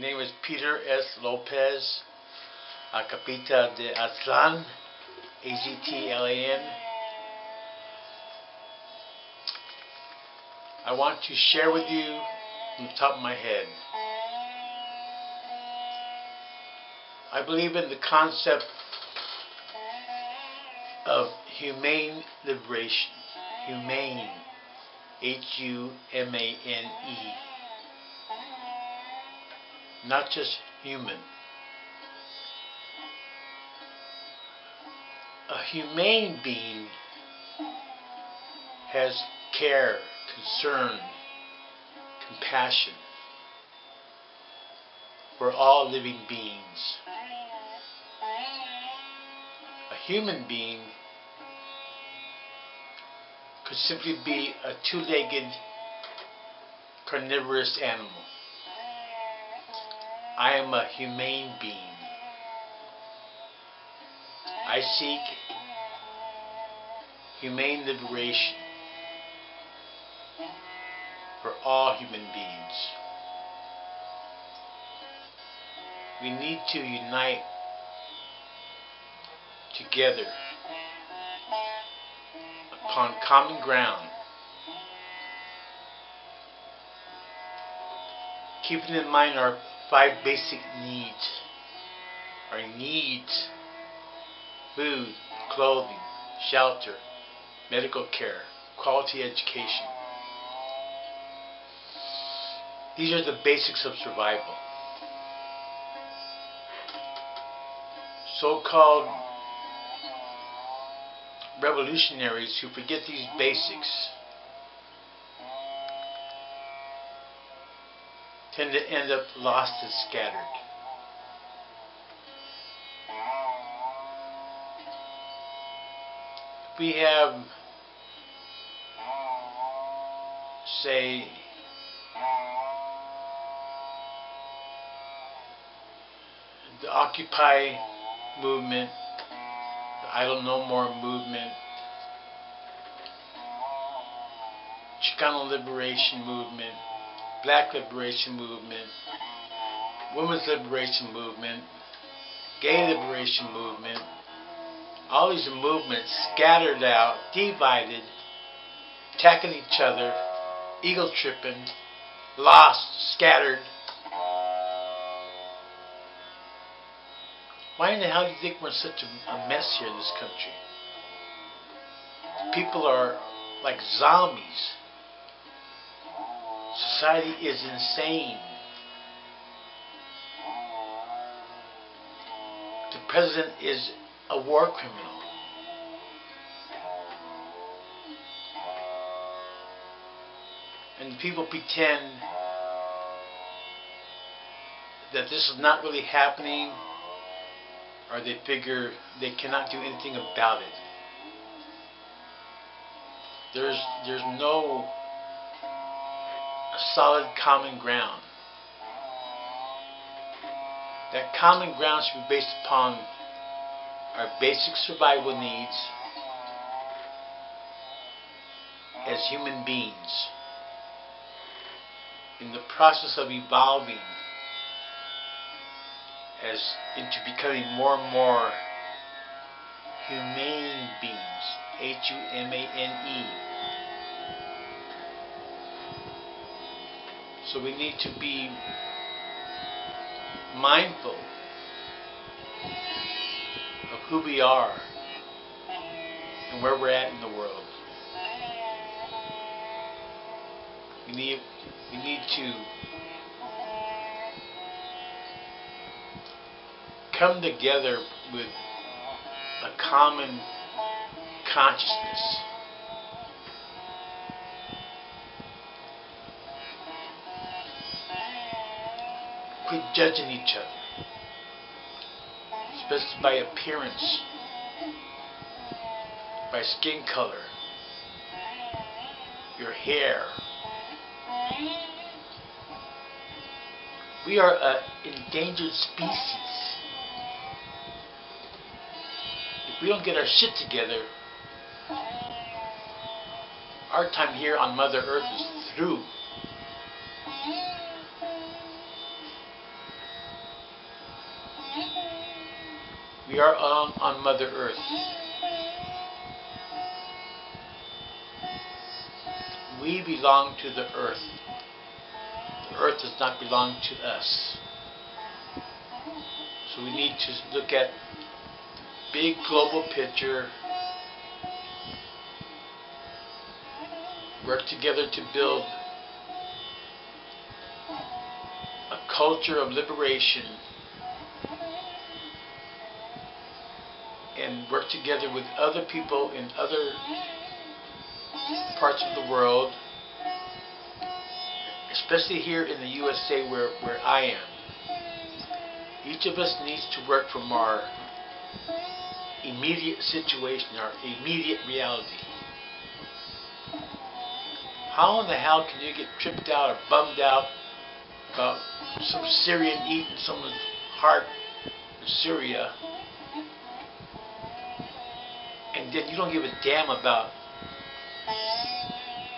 name is Peter S. Lopez, aka Peta de Aztlan, A-Z-T-L-A-N. I want to share with you from the top of my head. I believe in the concept of humane liberation. Humane. H-U-M-A-N-E. Not just human. A humane being has care, concern, compassion for all living beings. A human being could simply be a two-legged carnivorous animal. I am a humane being. I seek humane liberation for all human beings. We need to unite together upon common ground, keeping in mind our five basic needs. Our needs food, clothing, shelter, medical care, quality education. These are the basics of survival. So called revolutionaries who forget these basics tend to end up lost and scattered. We have, say, the Occupy movement, the Idle No More movement, Chicano Liberation Movement, Black Liberation Movement, Women's Liberation Movement, Gay Liberation Movement, all these movements scattered out, divided, attacking each other, eagle tripping, lost, scattered. Why in the hell do you think we're such a, a mess here in this country? People are like zombies. Society is insane. The president is a war criminal. And people pretend that this is not really happening or they figure they cannot do anything about it. There's there's no solid common ground. That common ground should be based upon our basic survival needs as human beings in the process of evolving as into becoming more and more humane beings H-U-M-A-N-E so we need to be mindful of who we are and where we're at in the world. We need we need to come together with a common consciousness. Quit judging each other especially by appearance, by skin color, your hair. We are an endangered species. If we don't get our shit together, our time here on Mother Earth is through. We are on, on Mother Earth. We belong to the earth. The earth does not belong to us. So we need to look at big global picture, work together to build a culture of liberation work together with other people in other parts of the world, especially here in the USA where, where I am. Each of us needs to work from our immediate situation, our immediate reality. How in the hell can you get tripped out or bummed out about some Syrian eating someone's heart in Syria you don't give a damn about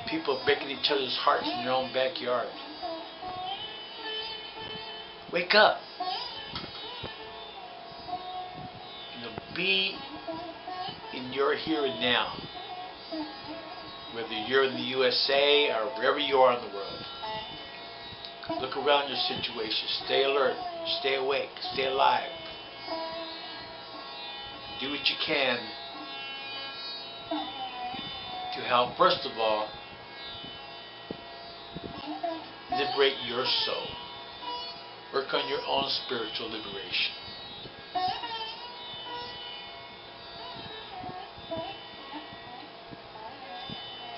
people breaking each other's hearts in your own backyard. Wake up. You know, be in your here and now. Whether you're in the USA or wherever you are in the world. Look around your situation. Stay alert. Stay awake. Stay alive. Do what you can to help, first of all, liberate your soul. Work on your own spiritual liberation.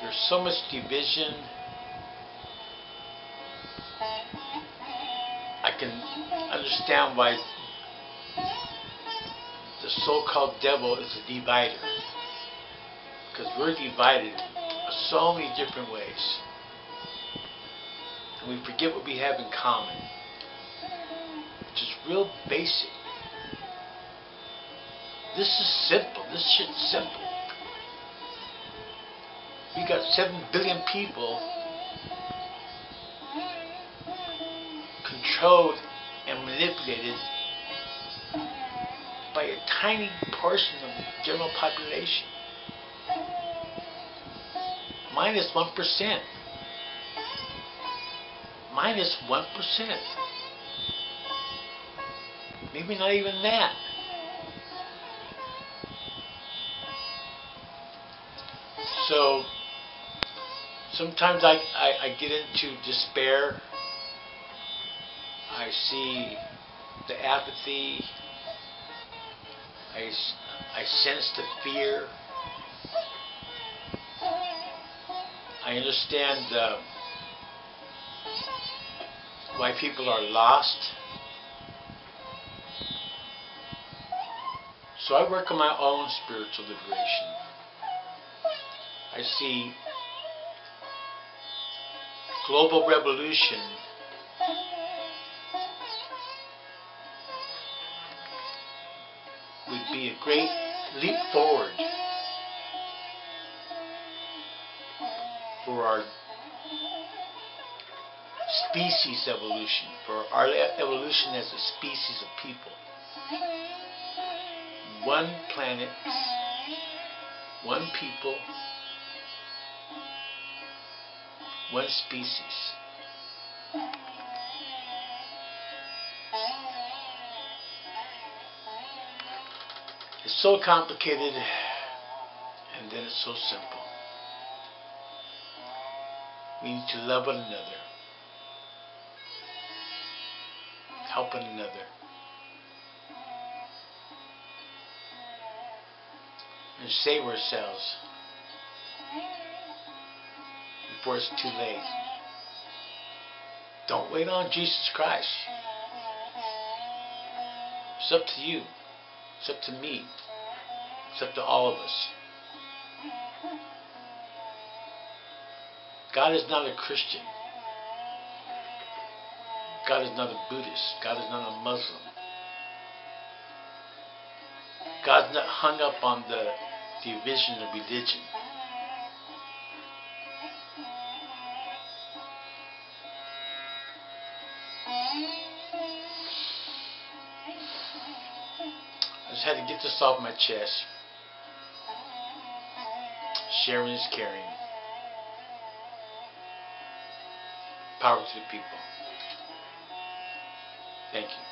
There's so much division. I can understand why the so-called devil is a divider. Because we're divided so many different ways. And we forget what we have in common. Which is real basic. This is simple. This shit's simple. We got 7 billion people controlled and manipulated by a tiny portion of the general population. Minus 1%. Minus 1. Maybe not even that. So sometimes I, I, I get into despair. I see the apathy. I, I sense the fear. I understand uh, why people are lost. So I work on my own spiritual liberation. I see global revolution would be a great leap forward for our species evolution, for our evolution as a species of people. One planet, one people, one species. It's so complicated and then it's so simple. We need to love one another, help one another, and save ourselves before it's too late. Don't wait on Jesus Christ. It's up to you. It's up to me. It's up to all of us. God is not a Christian. God is not a Buddhist. God is not a Muslim. God's not hung up on the division of religion. I just had to get this off my chest. Sharing is caring. Power to the people. Thank you.